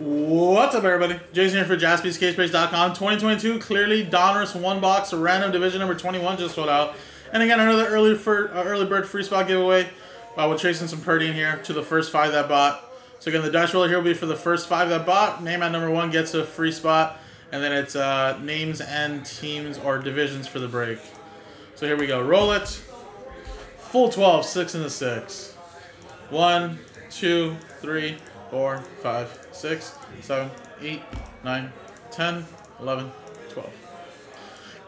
What's up, everybody? Jason here for jaspyscasebreaks.com. 2022, clearly Donruss one box, random division number 21 just sold out. And again, another early for uh, early bird free spot giveaway. Uh, we're chasing some Purdy in here to the first five that bought. So again, the dice roller here will be for the first five that bought. Name at number one gets a free spot. And then it's uh, names and teams or divisions for the break. So here we go. Roll it. Full 12, 6 and the 6. 1, 2, 3, 4, 5, 6, 7, 8, 9, 10, 11, 12.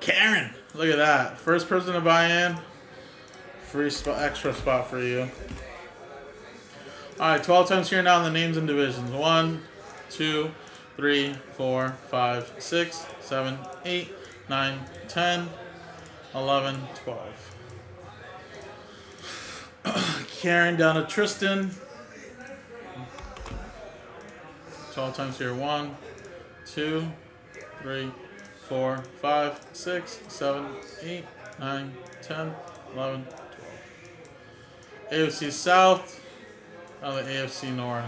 Karen! Look at that. First person to buy in. Free spot, extra spot for you. Alright, 12 times here now in the names and divisions. 1, 2, 3, 4, 5, 6, 7, 8, 9, 10, 11, 12. Karen down to Tristan. 12 times here. 1, 2, 3, 4, 5, 6, 7, 8, 9, 10, 11, 12. AFC South. Now the AFC North.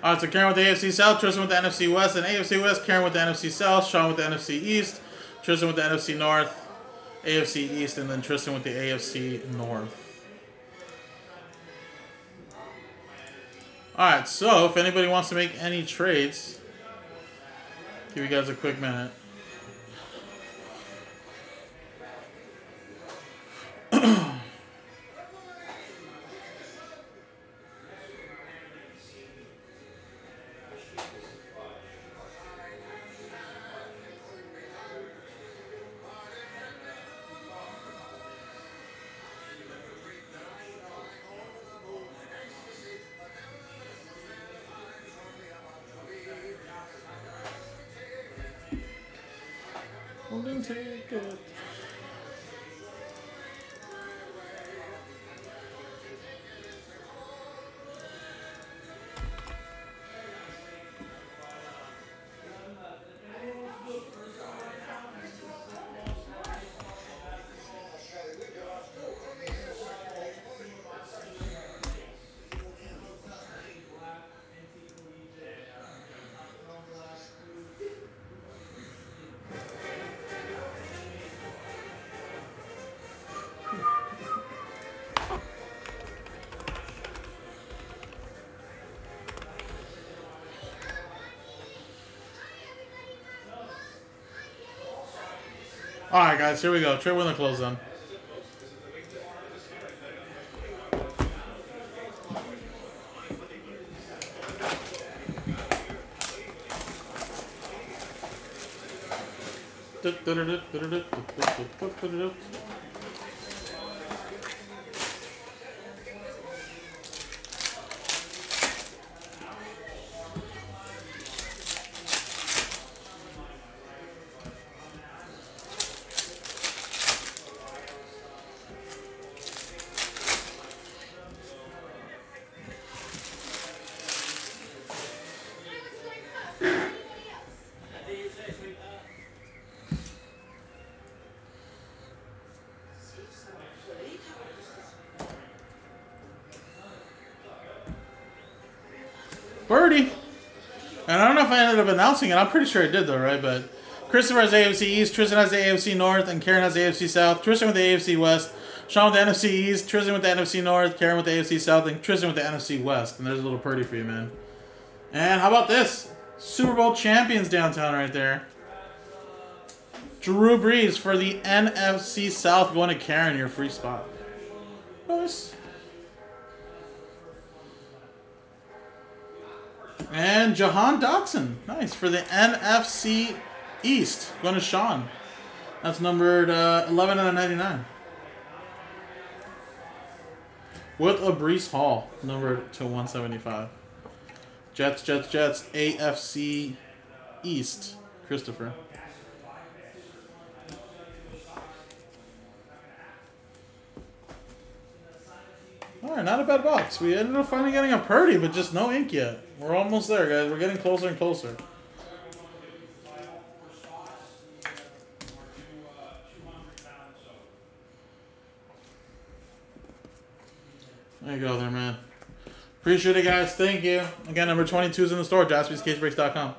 Alright, so Karen with the AFC South, Tristan with the NFC West, and AFC West, Karen with the NFC South, Sean with the NFC East, Tristan with the NFC North, AFC East, and then Tristan with the AFC North. Alright, so if anybody wants to make any trades, give you guys a quick minute. Golden ticket. Alright, guys, here we go. Trade winner close then. Birdie. And I don't know if I ended up announcing it. I'm pretty sure I did though, right? But Christopher has the AFC East, Tristan has the AFC North, and Karen has the AFC South. Tristan with the AFC West, Sean with the NFC East, Tristan with the NFC North, Karen with the AFC South, and Tristan with the NFC West. And there's a little Purdy for you, man. And how about this? Super Bowl champions downtown right there. Drew Brees for the NFC South going to Karen, your free spot. Nice. And Jahan Dotson. Nice. For the NFC East. Going to Sean. That's numbered uh, 11 out of 99. With a Breece Hall. Numbered to 175. Jets, Jets, Jets. AFC East. Christopher. Yeah, not a bad box. We ended up finally getting a Purdy, but just no ink yet. We're almost there, guys. We're getting closer and closer. There you go there, man. Appreciate it, guys. Thank you. Again, number 22 is in the store, jaspyscasebreaks.com.